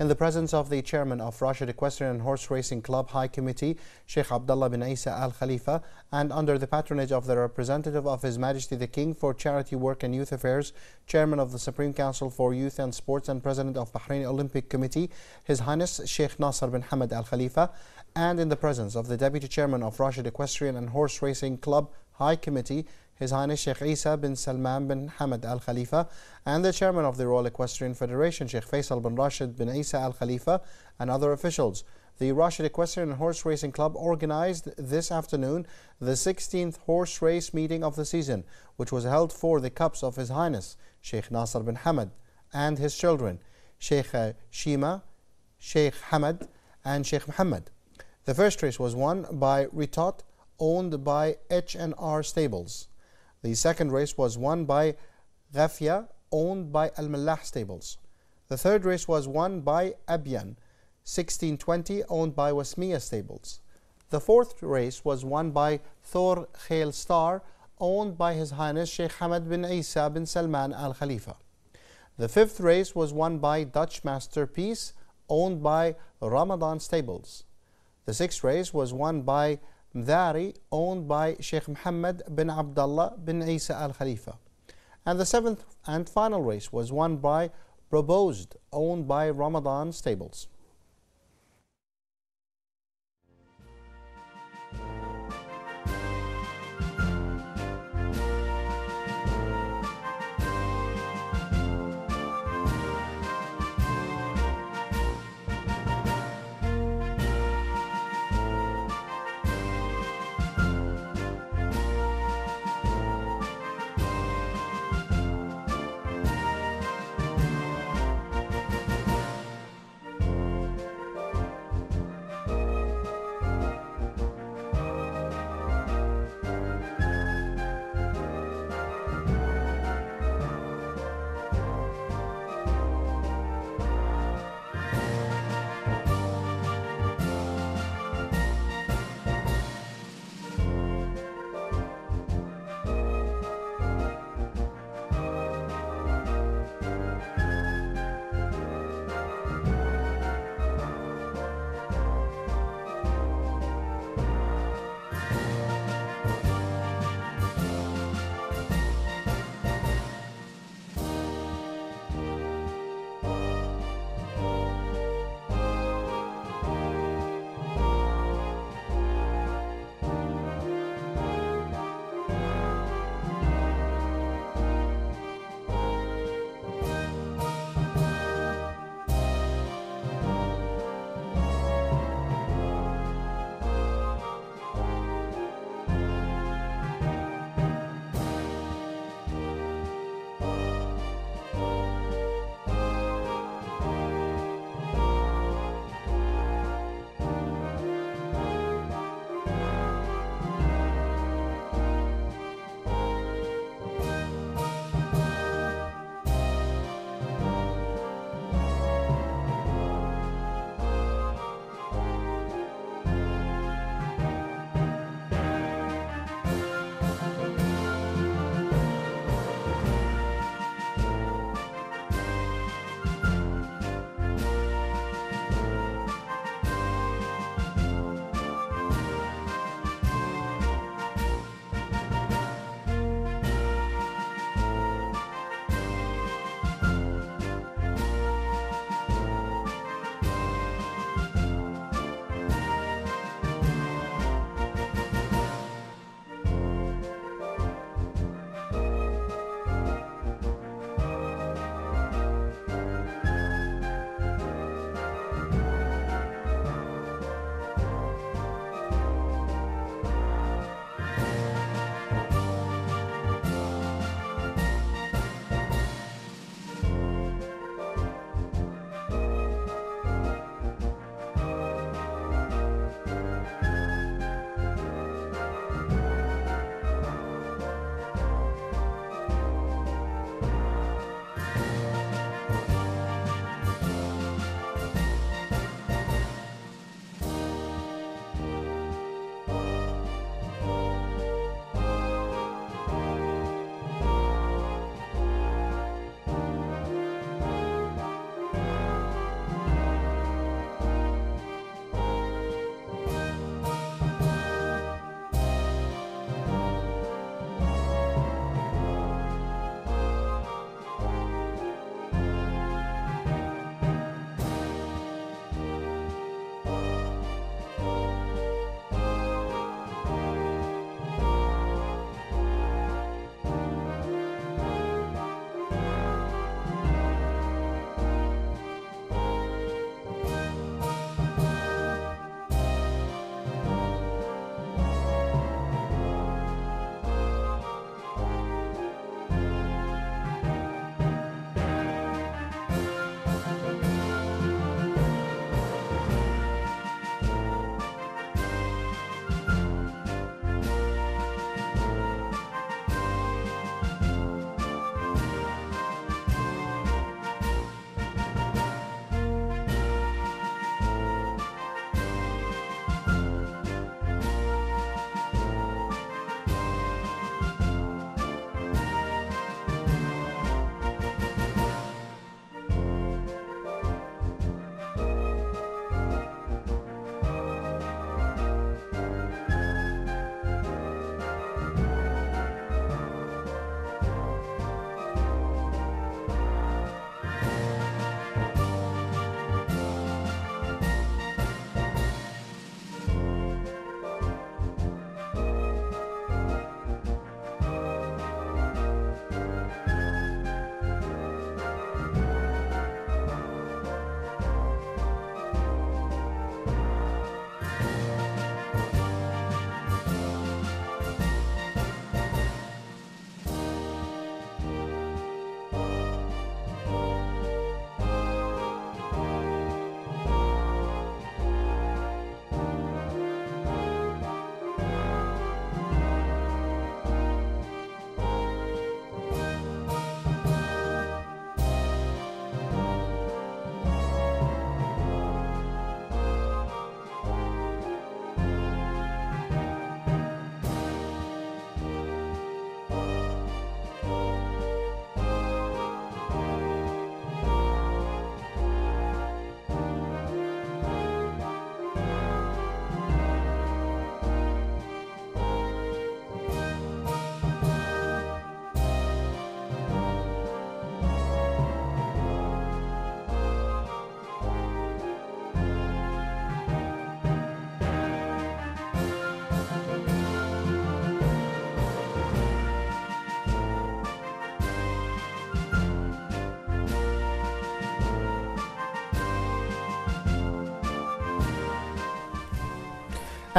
in the presence of the chairman of Rashid Equestrian and Horse Racing Club High Committee, Sheikh Abdullah bin Isa Al Khalifa, and under the patronage of the representative of His Majesty the King for Charity Work and Youth Affairs, chairman of the Supreme Council for Youth and Sports, and president of Bahrain Olympic Committee, His Highness Sheikh Nasser bin Hamad Al Khalifa, and in the presence of the deputy chairman of Rashid Equestrian and Horse Racing Club High Committee, his Highness Sheikh Isa bin Salman bin Hamad Al Khalifa, and the chairman of the Royal Equestrian Federation, Sheikh Faisal bin Rashid bin Isa Al Khalifa, and other officials. The Rashid Equestrian Horse Racing Club organized this afternoon the 16th horse race meeting of the season, which was held for the cups of His Highness Sheikh Nasser bin Hamad and his children, Sheikh uh, Shima, Sheikh Hamad, and Sheikh Muhammad. The first race was won by Ritot, owned by H&R Stables. The second race was won by Ghafia, owned by Al Mallah Stables. The third race was won by Abyan, 1620, owned by Wasmiya Stables. The fourth race was won by Thor Khail Star, owned by His Highness Sheikh Hamad bin Isa bin Salman Al Khalifa. The fifth race was won by Dutch Masterpiece, owned by Ramadan Stables. The sixth race was won by Mdari, owned by Sheikh Muhammad bin Abdullah bin Isa al Khalifa. And the seventh and final race was won by Proposed, owned by Ramadan Stables.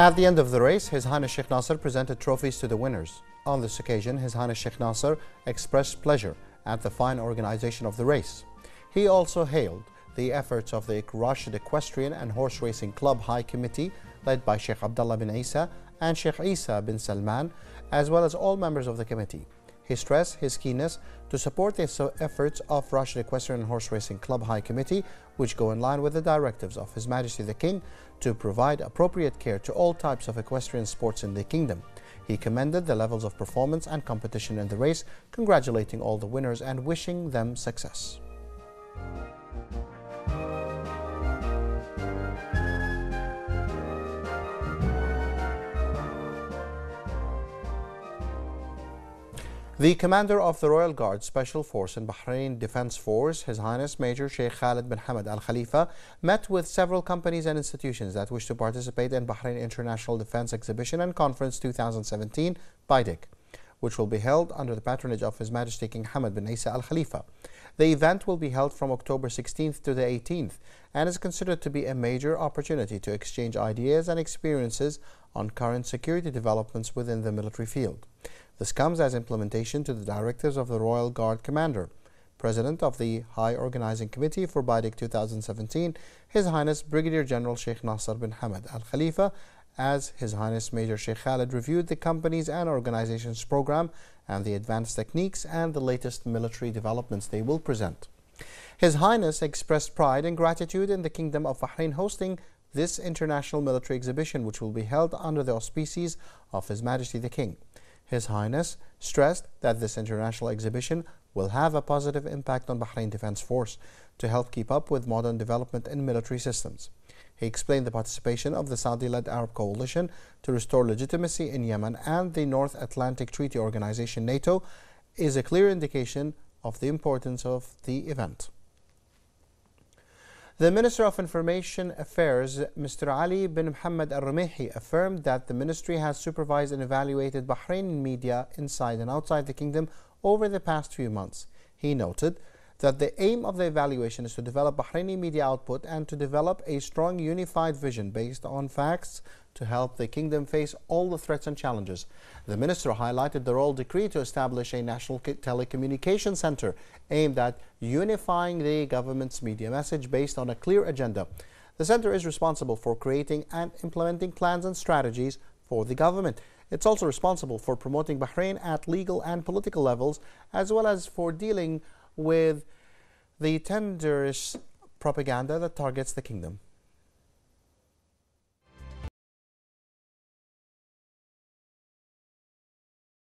At the end of the race, His Highness Sheikh Nasser presented trophies to the winners. On this occasion, His Highness Sheikh Nasser expressed pleasure at the fine organization of the race. He also hailed the efforts of the Rashid Equestrian and Horse Racing Club High Committee, led by Sheikh Abdullah bin Isa and Sheikh Isa bin Salman, as well as all members of the committee. He stressed his keenness to support the efforts of Rashid Equestrian Horse Racing Club High Committee, which go in line with the directives of His Majesty the King to provide appropriate care to all types of equestrian sports in the kingdom. He commended the levels of performance and competition in the race, congratulating all the winners and wishing them success. The commander of the Royal Guard Special Force in Bahrain Defense Force, His Highness Major Sheikh Khalid bin Hamad Al Khalifa, met with several companies and institutions that wish to participate in Bahrain International Defense Exhibition and Conference 2017, BIDEC, which will be held under the patronage of His Majesty King Hamad bin Isa Al Khalifa. The event will be held from October 16th to the 18th and is considered to be a major opportunity to exchange ideas and experiences on current security developments within the military field. This comes as implementation to the directives of the Royal Guard Commander. President of the High Organizing Committee for BIDEC 2017, His Highness Brigadier General Sheikh Nasser bin Hamad Al Khalifa, as His Highness Major Sheikh Khalid reviewed the company's and organization's program and the advanced techniques and the latest military developments they will present. His Highness expressed pride and gratitude in the Kingdom of Bahrain hosting this international military exhibition, which will be held under the auspices of His Majesty the King. His Highness stressed that this international exhibition will have a positive impact on Bahrain Defense Force to help keep up with modern development in military systems. He explained the participation of the Saudi-led Arab coalition to restore legitimacy in Yemen and the North Atlantic Treaty Organization NATO is a clear indication of the importance of the event. The Minister of Information Affairs, Mr. Ali bin Muhammad Al Rumehi, affirmed that the ministry has supervised and evaluated Bahraini media inside and outside the kingdom over the past few months. He noted that the aim of the evaluation is to develop Bahraini media output and to develop a strong unified vision based on facts to help the kingdom face all the threats and challenges. The minister highlighted the royal decree to establish a national telecommunication center aimed at unifying the government's media message based on a clear agenda. The center is responsible for creating and implementing plans and strategies for the government. It's also responsible for promoting Bahrain at legal and political levels, as well as for dealing with the tenderest propaganda that targets the kingdom.